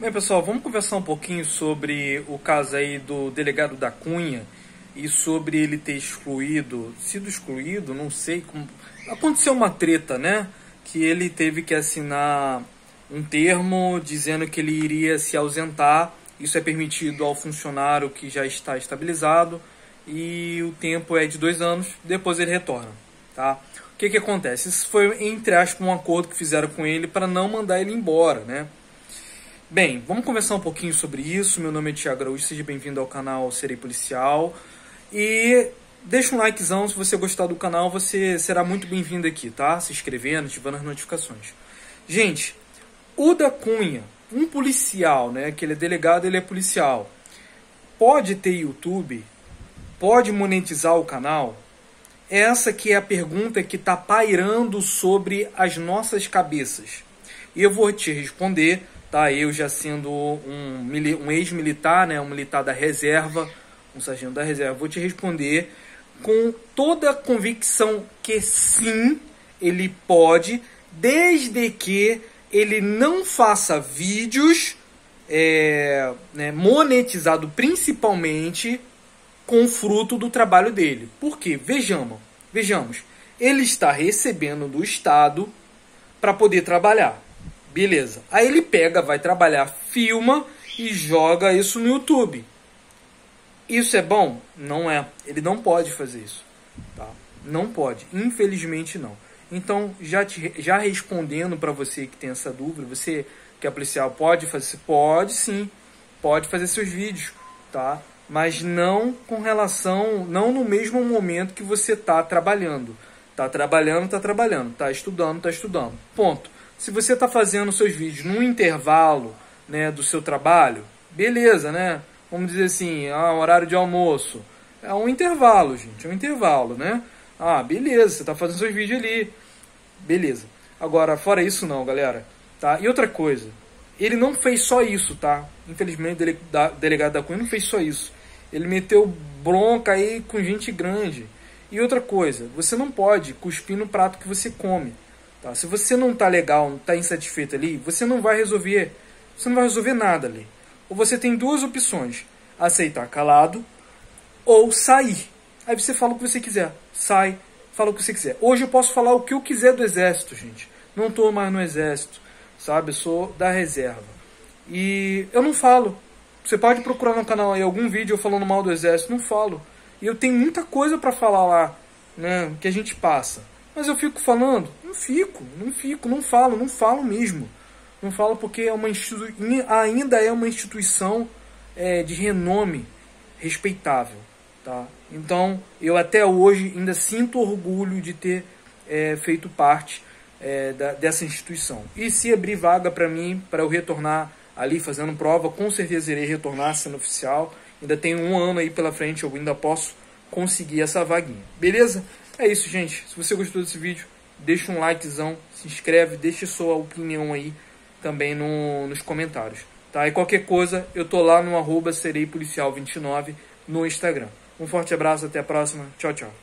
Bem, pessoal, vamos conversar um pouquinho sobre o caso aí do delegado da Cunha e sobre ele ter excluído, sido excluído, não sei como. Aconteceu uma treta, né? Que ele teve que assinar um termo dizendo que ele iria se ausentar. Isso é permitido ao funcionário que já está estabilizado e o tempo é de dois anos. Depois ele retorna, tá? O que que acontece? Isso foi entre aspas um acordo que fizeram com ele para não mandar ele embora, né? Bem, vamos conversar um pouquinho sobre isso. Meu nome é Tiago Araújo, seja bem-vindo ao canal Serei Policial. E deixa um likezão se você gostar do canal, você será muito bem-vindo aqui, tá? Se inscrevendo, ativando as notificações. Gente, o da Cunha, um policial, né? Que ele é delegado, ele é policial. Pode ter YouTube? Pode monetizar o canal? Essa que é a pergunta que está pairando sobre as nossas cabeças. E eu vou te responder tá? Eu já sendo um, um ex-militar, né? Um militar da reserva, um sargento da reserva, vou te responder com toda a convicção que sim, ele pode, desde que ele não faça vídeos é, né, monetizado principalmente com fruto do trabalho dele. Por quê? Vejamos, vejamos. Ele está recebendo do Estado para poder trabalhar. Beleza. Aí ele pega, vai trabalhar, filma e joga isso no YouTube. Isso é bom? Não é. Ele não pode fazer isso. Tá? Não pode. Infelizmente não. Então, já, te, já respondendo para você que tem essa dúvida, você que é policial pode fazer? Pode sim. Pode fazer seus vídeos, tá? Mas não com relação, não no mesmo momento que você está trabalhando. Tá trabalhando, está trabalhando. Tá estudando, está estudando. Ponto. Se você está fazendo seus vídeos num intervalo né, do seu trabalho, beleza, né? Vamos dizer assim, ah, horário de almoço. É um intervalo, gente, é um intervalo, né? Ah, beleza, você está fazendo seus vídeos ali. Beleza. Agora, fora isso não, galera. Tá? E outra coisa, ele não fez só isso, tá? Infelizmente, o delegado da Cunha não fez só isso. Ele meteu bronca aí com gente grande. E outra coisa, você não pode cuspir no prato que você come. Tá? Se você não está legal, não está insatisfeito ali, você não vai resolver, você não vai resolver nada ali. Ou você tem duas opções: aceitar calado ou sair. Aí você fala o que você quiser, sai, fala o que você quiser. Hoje eu posso falar o que eu quiser do exército, gente. Não estou mais no exército, sabe? Eu sou da reserva. E eu não falo. Você pode procurar no canal aí algum vídeo falando mal do exército, não falo. E eu tenho muita coisa para falar lá, né, que a gente passa. Mas eu fico falando? Não fico, não fico, não falo, não falo mesmo. Não falo porque é uma ainda é uma instituição é, de renome respeitável. Tá? Então, eu até hoje ainda sinto orgulho de ter é, feito parte é, da, dessa instituição. E se abrir vaga para mim, para eu retornar ali fazendo prova, com certeza irei retornar sendo oficial. Ainda tenho um ano aí pela frente, eu ainda posso conseguir essa vaguinha. Beleza? É isso, gente. Se você gostou desse vídeo, deixa um likezão, se inscreve, deixe sua opinião aí também no, nos comentários. Tá? E qualquer coisa, eu tô lá no arroba serei policial 29 no Instagram. Um forte abraço, até a próxima. Tchau, tchau.